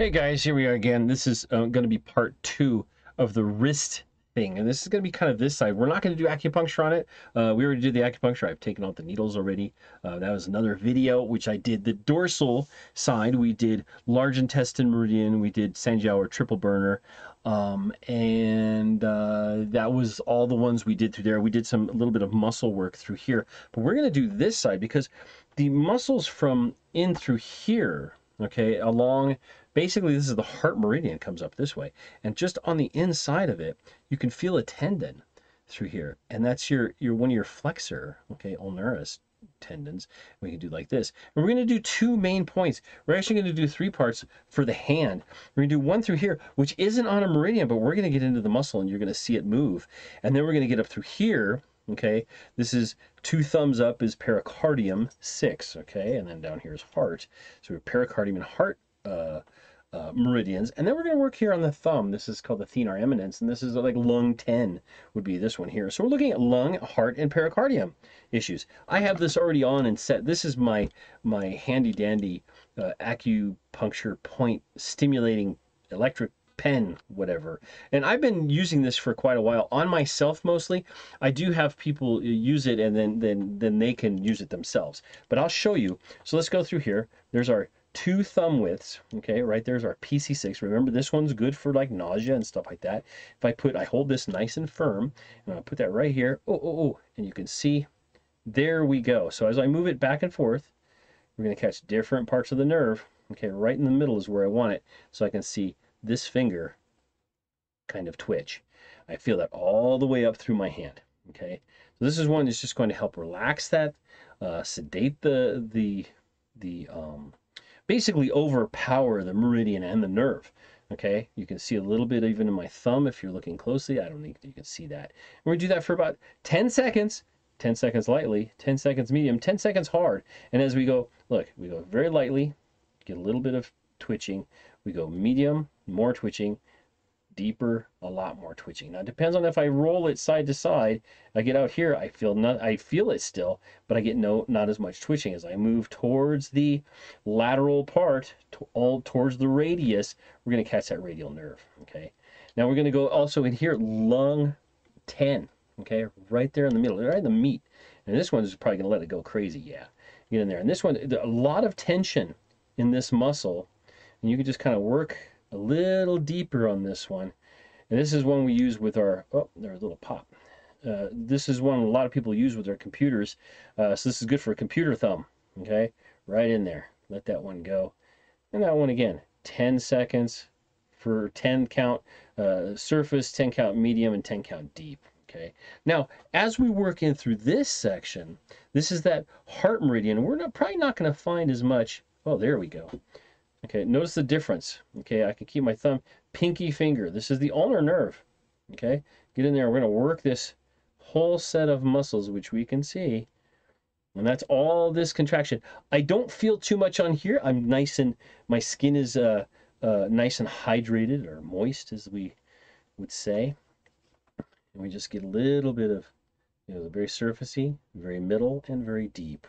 Hey guys, here we are again. This is uh, going to be part two of the wrist thing, and this is going to be kind of this side. We're not going to do acupuncture on it. Uh, we already did the acupuncture. I've taken out the needles already. Uh, that was another video which I did. The dorsal side, we did large intestine meridian, we did Sanjiao or triple burner, um, and uh, that was all the ones we did through there. We did some a little bit of muscle work through here, but we're going to do this side because the muscles from in through here okay along basically this is the heart meridian comes up this way and just on the inside of it you can feel a tendon through here and that's your your one of your flexor okay ulnaris tendons. We can do like this and we're going to do two main points. We're actually going to do three parts for the hand. We're going to do one through here which isn't on a meridian but we're going to get into the muscle and you're going to see it move. And then we're going to get up through here okay? This is two thumbs up is pericardium six okay? And then down here is heart. So we have pericardium and heart uh, uh, meridians. And then we're going to work here on the thumb. This is called the thenar eminence and this is like lung 10 would be this one here. So we're looking at lung heart and pericardium issues. I have this already on and set. This is my my handy dandy uh, acupuncture point stimulating electric pen, whatever. And I've been using this for quite a while on myself mostly. I do have people use it and then then then they can use it themselves. But I'll show you. So let's go through here. There's our two thumb widths. Okay, right there's our PC6. Remember this one's good for like nausea and stuff like that. If I put I hold this nice and firm and I put that right here. Oh oh oh and you can see there we go. So as I move it back and forth, we're going to catch different parts of the nerve. Okay, right in the middle is where I want it. So I can see this finger kind of twitch. I feel that all the way up through my hand. Okay, so this is one that's just going to help relax that, uh, sedate the the the um, basically overpower the meridian and the nerve. Okay, you can see a little bit even in my thumb if you're looking closely. I don't think you can see that. We're gonna do that for about 10 seconds. 10 seconds lightly, 10 seconds medium, 10 seconds hard. And as we go, look, we go very lightly, get a little bit of twitching. We go medium, more twitching, deeper, a lot more twitching. Now it depends on if I roll it side to side. I get out here, I feel not, I feel it still, but I get no not as much twitching as I move towards the lateral part, to, all towards the radius. We're going to catch that radial nerve. Okay. Now we're going to go also in here, lung 10. Okay, right there in the middle, right in the meat. And this one's probably going to let it go crazy. Yeah, get in there. And this one, a lot of tension in this muscle, and you can just kind of work a little deeper on this one. And this is one we use with our, oh, there's a little pop. Uh, this is one a lot of people use with their computers. Uh, so this is good for a computer thumb, okay? Right in there. Let that one go. And that one again, 10 seconds for 10 count uh, surface, 10 count medium, and 10 count deep. Okay. Now, as we work in through this section, this is that heart meridian. We're not, probably not going to find as much. Oh, there we go. Okay, notice the difference. Okay, I can keep my thumb, pinky finger. This is the ulnar nerve. Okay, get in there. We're going to work this whole set of muscles, which we can see. And that's all this contraction. I don't feel too much on here. I'm nice and my skin is uh, uh, nice and hydrated or moist, as we would say. And we just get a little bit of, you know, very surfacey, very middle, and very deep.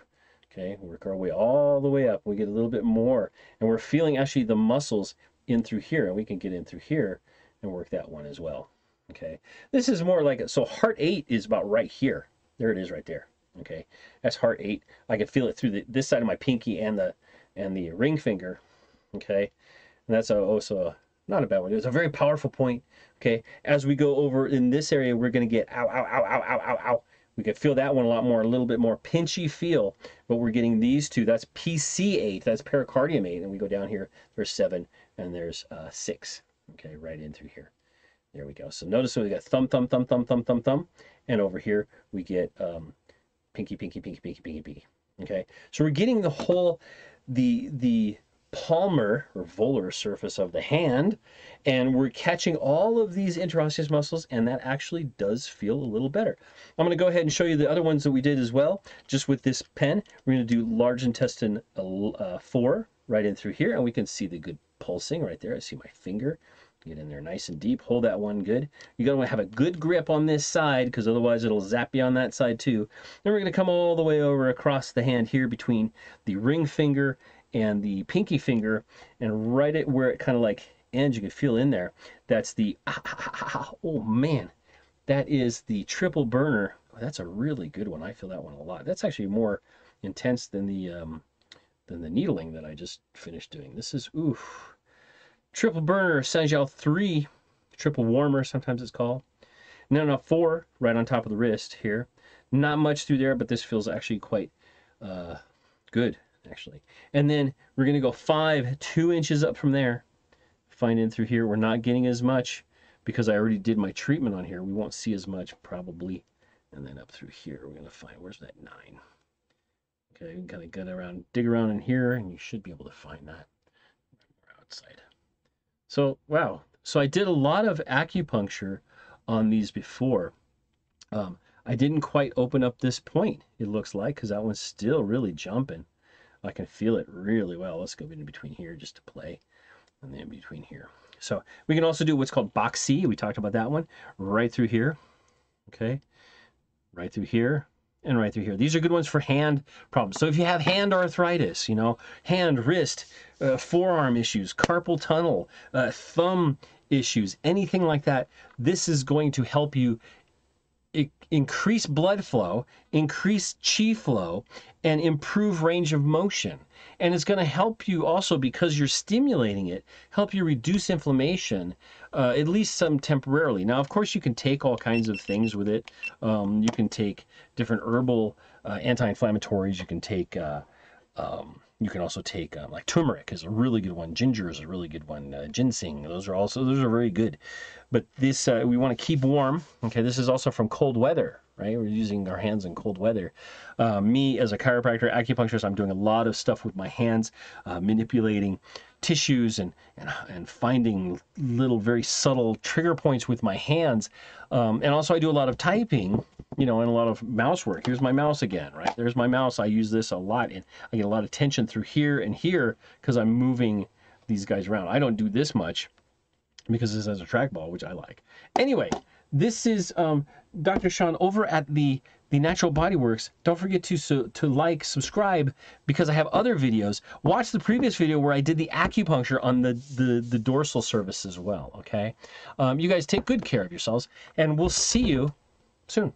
Okay, work our way all the way up. We get a little bit more, and we're feeling actually the muscles in through here, and we can get in through here and work that one as well. Okay, this is more like, so heart eight is about right here. There it is right there. Okay, that's heart eight. I can feel it through the, this side of my pinky and the and the ring finger. Okay, and that's also a, not a bad one. It's a very powerful point. Okay, as we go over in this area, we're going to get ow, ow, ow, ow, ow, ow, ow. We could feel that one a lot more, a little bit more pinchy feel, but we're getting these two. That's PC8, that's pericardium 8, and we go down here, there's 7, and there's uh, 6, okay, right in through here. There we go. So notice we got thumb, thumb, thumb, thumb, thumb, thumb, thumb, and over here we get um, pinky, pinky, pinky, pinky, pinky, pinky, okay? So we're getting the whole, the, the palmar or volar surface of the hand and we're catching all of these interosseous muscles and that actually does feel a little better. I'm going to go ahead and show you the other ones that we did as well just with this pen. We're going to do large intestine uh, 4 right in through here and we can see the good pulsing right there. I see my finger. Get in there nice and deep. Hold that one good. You're got to have a good grip on this side because otherwise it'll zap you on that side too. Then we're going to come all the way over across the hand here between the ring finger and the pinky finger, and right at where it kind of like ends, you can feel in there. That's the ah, ah, ah, oh man, that is the triple burner. That's a really good one. I feel that one a lot. That's actually more intense than the um, than the needling that I just finished doing. This is oof. Triple burner Sanjiao 3, triple warmer, sometimes it's called. No, no, 4 right on top of the wrist here. Not much through there, but this feels actually quite uh, good, actually. And then we're going to go 5, 2 inches up from there. Find in through here. We're not getting as much because I already did my treatment on here. We won't see as much probably. And then up through here, we're going to find, where's that 9? Okay, you kind of get around, dig around in here, and you should be able to find that outside. So, wow. So I did a lot of acupuncture on these before. Um, I didn't quite open up this point, it looks like, because that one's still really jumping. I can feel it really well. Let's go in between here just to play, and then in between here. So we can also do what's called Baxie. We talked about that one. Right through here. Okay. Right through here and right through here. These are good ones for hand problems. So if you have hand arthritis, you know, hand, wrist, uh, forearm issues, carpal tunnel, uh, thumb issues, anything like that, this is going to help you increase blood flow, increase chi flow, and improve range of motion. And it's going to help you also because you're stimulating it, help you reduce inflammation, uh, at least some temporarily. Now, of course, you can take all kinds of things with it. Um, you can take different herbal uh, anti-inflammatories. You can take uh, um, you can also take um, like turmeric is a really good one. Ginger is a really good one. Uh, ginseng, those are also those are very good. But this uh, we want to keep warm. Okay, this is also from cold weather, right? We're using our hands in cold weather. Uh, me as a chiropractor, acupuncturist, I'm doing a lot of stuff with my hands, uh, manipulating tissues and, and and finding little very subtle trigger points with my hands. Um, and also I do a lot of typing you know, and a lot of mouse work. Here's my mouse again, right? There's my mouse. I use this a lot, and I get a lot of tension through here and here because I'm moving these guys around. I don't do this much because this has a trackball, which I like. Anyway, this is um, Dr. Sean over at the the Natural BodyWorks. Don't forget to so, to like, subscribe because I have other videos. Watch the previous video where I did the acupuncture on the the, the dorsal surface as well. Okay, um, you guys take good care of yourselves, and we'll see you soon.